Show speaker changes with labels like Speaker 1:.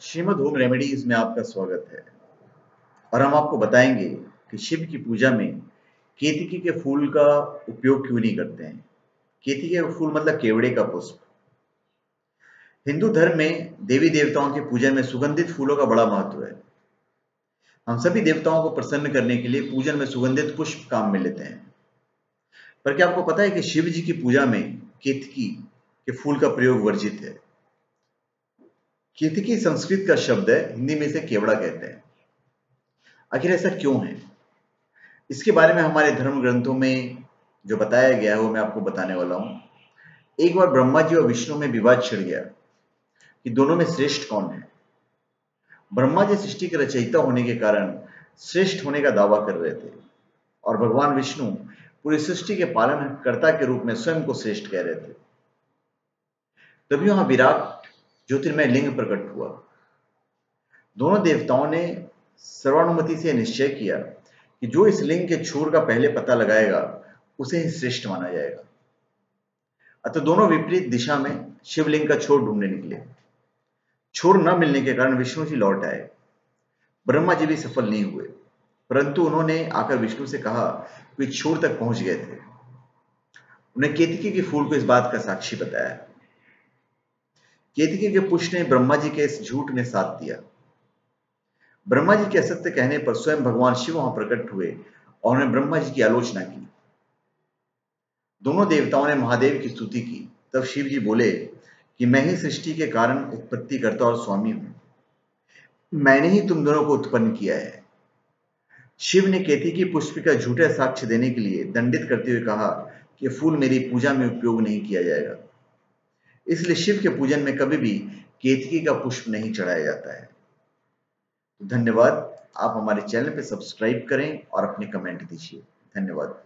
Speaker 1: Shrimad home remedies में आपका स्वागत है। और हम आपको बताएँगे कि शिव की पूजा में केतकी के फूल का उपयोग क्यों नहीं करते हैं? केतकी का फूल मतलब केवड़े का पुष्प। हिंदू धर्म में देवी देवताओं की पूजा में सुगंधित फूलों का बड़ा महत्व है। हम सभी देवताओं को प्रसन्न करने के लिए पूजन में सुगंधित पुष्प काम में लेते हैं। पर क्या आपको पता है कि शिव जी की पूजा में केतकी के फूल का प्रयोग वर्जित है? केतकी संस्कृत का शब्द है, हिंदी में इसे केवड़ा कहते हैं। आखिर ऐसा क्यों है? इसके बारे में हमारे धर्म ग्रंथों में जो बताया गया है, वो मैं आपको बताने वाला हूँ। एक बार ब्रह्मा जी और विष्णु में विवाद छिड़ गया कि दोनों में श्रेष्ठ कौन है। ब्रह्मा जी सृष्टि के रचयिता होने के कारण श्रेष्ठ होने का दावा कर रहे थे और भगवान विष्णु पूरी सृष्टि के पालन कर्ता के रूप में स्वयं को श्रेष्ठ कह रहे थे। तभी वहाँ विराट ज्योतिर्मय लिंग प्रकट हुआ। दोनों देवताओं ने सर्वानुमति से निश्चय किया कि जो इस लिंग के छोर का पहले पता लगाएगा, उसे ही श्रेष्ठ माना जाएगा। अतः दोनों विपरीत दिशा में शिवलिंग का छोर ढूँढने निकले। छोर न मिलने के कारण विष्णु जी लौट आए। ब्रह्मा जी भी सफल नहीं हुए, परंतु उन्होंने आकर विष्णु से कहा कि छोर तक पहुँच गए थे। उन्हें केतकी के फूल को इस बात का साक्षी बताया। केतकी के पुष्प ने ब्रह्मा जी के इस झूठ में साथ दिया। ब्रह्मा जी के असत्य कहने पर स्वयं भगवान शिव वहाँ प्रकट हुए और उन्होंने ब्रह्मा जी की आलोचना की। दोनों देवताओं ने महादेव की स्तुति की। तब शिव जी बोले कि मैं ही सृष्टि के कारण उत्पत्ति करता और स्वामी हूँ। मैंने ही तुम दोनों को उत्पन्न किया है। शिव ने केती की पुष्प का झूठे साक्ष्य देने के लिए दंडित करते हुए कहा कि फूल मेरी पूजा में उपयोग नहीं किया जाएगा। इसलिए शिव के पूजन में कभी भी केतकी का पुष्प नहीं चढ़ाया जाता है। धन्यवाद। आप हमारे चैनल पर सब्सक्राइब करें और अपने कमेंट दीजिए। धन्यवाद।